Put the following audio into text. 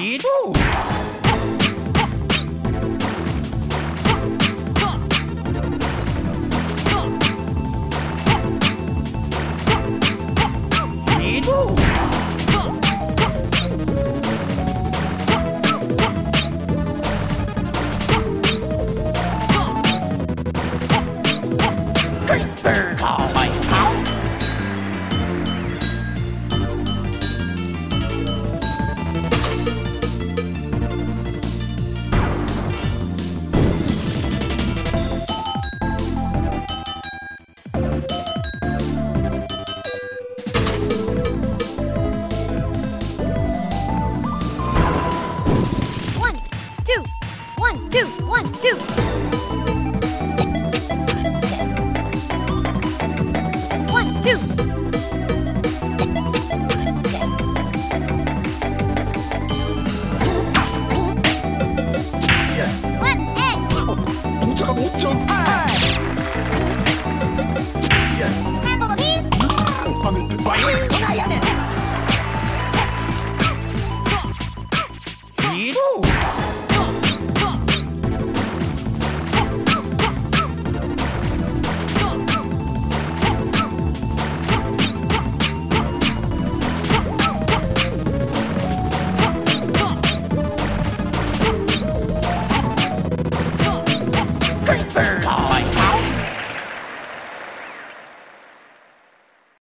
你都。One, two, one, two. One, two. One egg. Handful of peas.